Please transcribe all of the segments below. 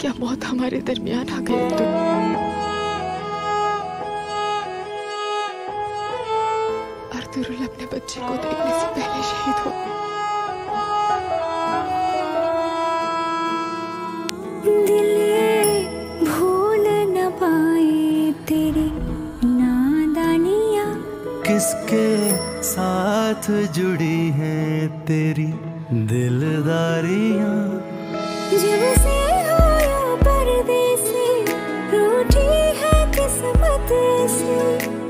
क्या मौत हमारे दरमियान आ गई तो? अर्तुरुल अपने बच्चे को देखने से पहले शहीद हो दिल भूल न पाए तेरी नादानियाँ। किसके साथ जुड़ी है तेरी दिलदारियाँ? जब से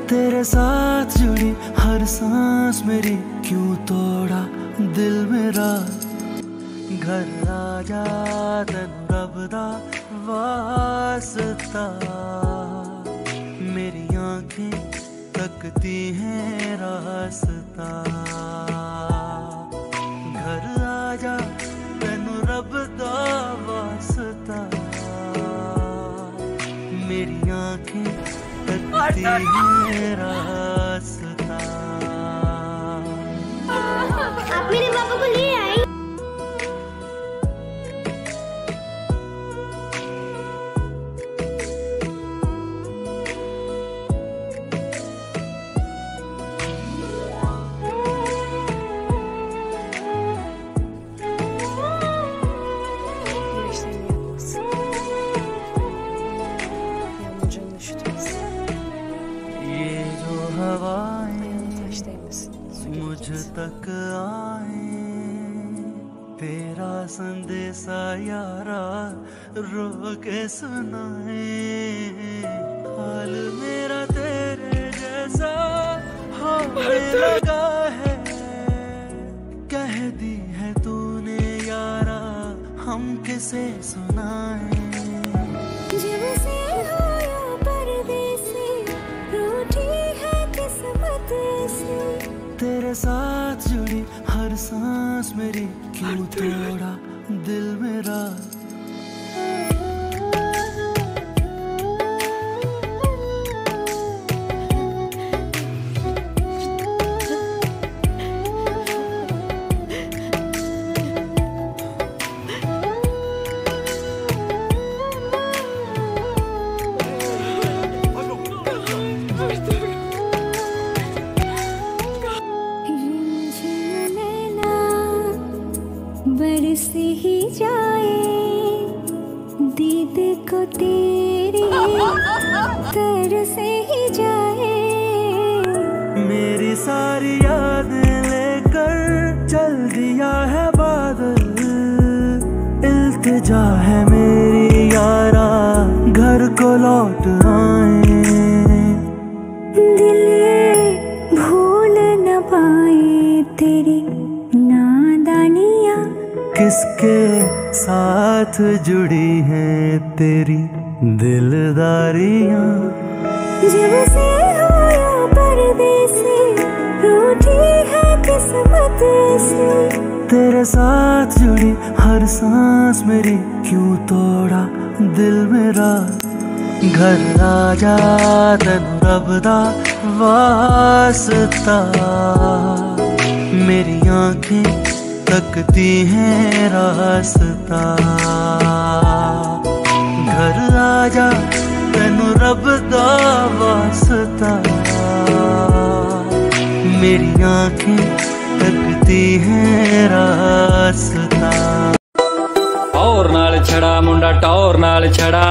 तेरे साथ जुड़ी हर सांस मेरी क्यों तोड़ा दिल मेरा? घर राजा तन रब दा वास्ता। मेरी आँखें तकती हैं रास्ता। तकती है रास्ता। आप मेरे पापा को ले हवाएँ मुझ तक आए। तेरा संदेशा यारा रो के सुनाए। हाल मेरा तेरे जैसा होने लगा है। कह दी है तूने यारा हम किसे सुनाए? से तेरे साथ जुड़ी हर सांस मेरी क्यों तोड़ा दिल मेरा? बरस ही जाए दीद को तेरी तरस ही जाए। मेरी सारी यादें लेकर चल दिया है बादल। इल्तिजा है मेरी यारा घर को लौट आए। दिल भूल न पाए तेरी किसके साथ जुड़ी हैं तेरी दिलदारियाँ? जब से आया परदेसी रूठी है किस्मत से। तेरे साथ जुड़ी हर सांस मेरी क्यों तोड़ा दिल मेरा? घर राजा तन रब दा वास्ता। मेरी आँखें तकती है रास्ता घर आ जा तेन रब दा वास्ता मेरी आंखें तकती है रास्ता और नाल छड़ा मुंडा टौर नाल छड़ा